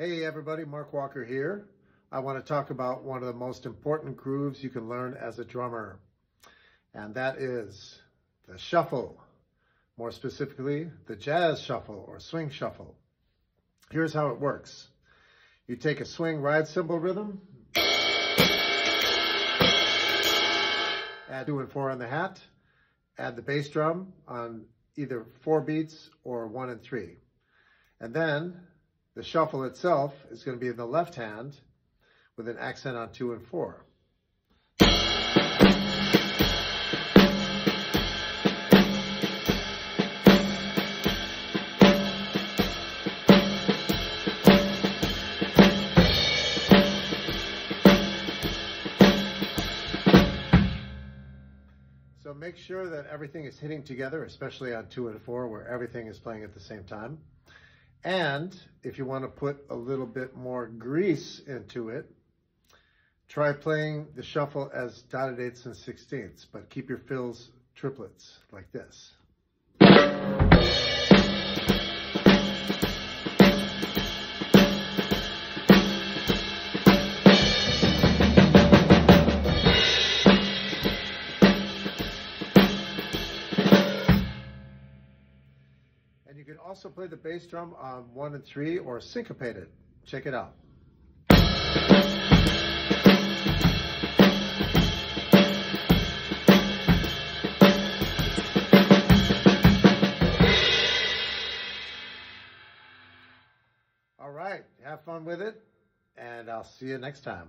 Hey everybody, Mark Walker here. I want to talk about one of the most important grooves you can learn as a drummer, and that is the shuffle. More specifically, the jazz shuffle or swing shuffle. Here's how it works. You take a swing ride cymbal rhythm, add two and four on the hat, add the bass drum on either four beats or one and three. And then the shuffle itself is going to be in the left hand with an accent on two and four. So make sure that everything is hitting together, especially on two and four where everything is playing at the same time. And if you want to put a little bit more grease into it, try playing the shuffle as dotted eighths and sixteenths, but keep your fills triplets like this. And you can also play the bass drum on one and three or syncopated. Check it out. All right, have fun with it, and I'll see you next time.